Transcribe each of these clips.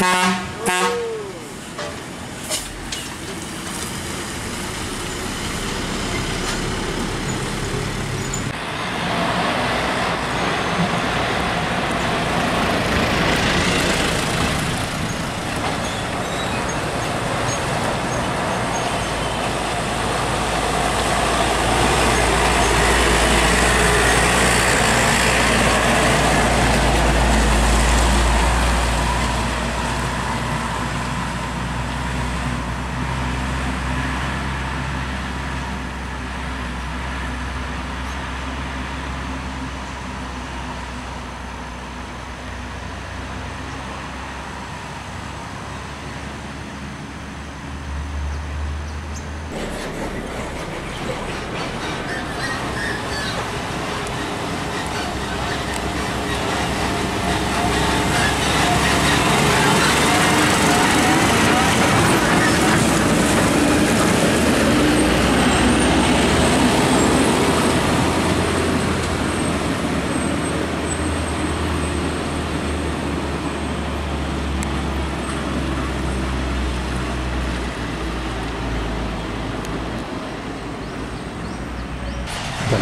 Dan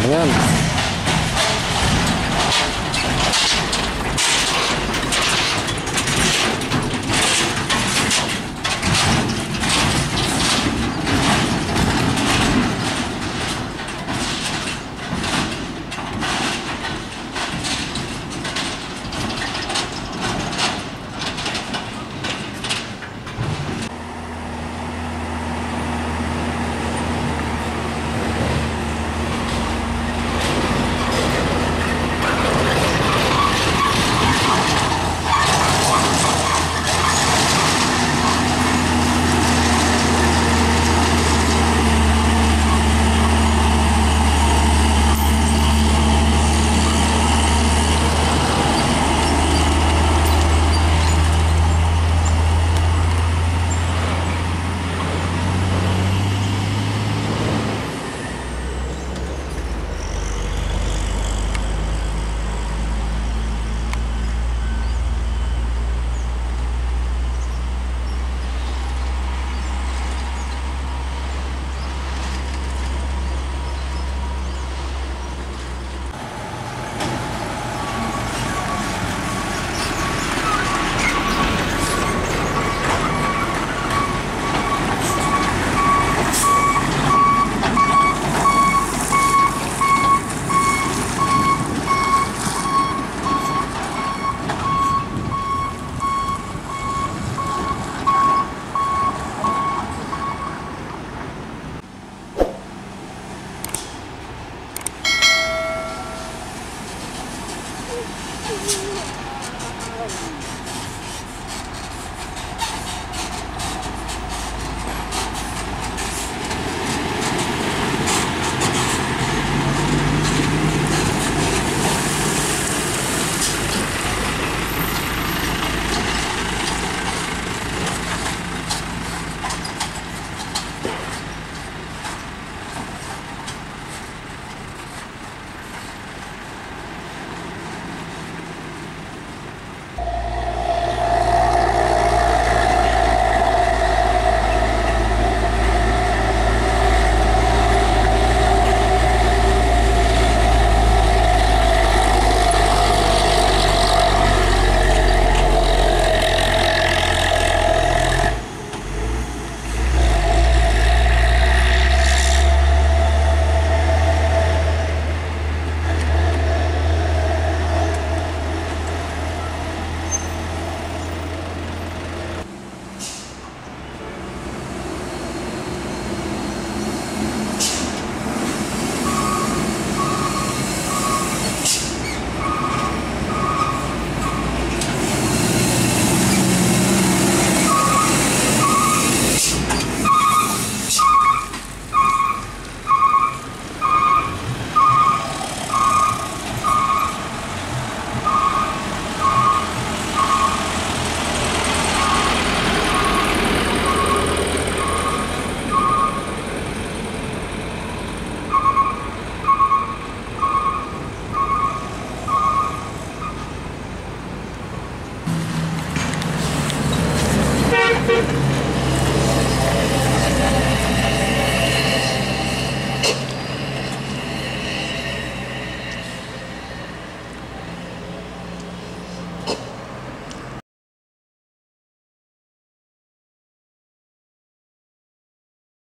Вариант.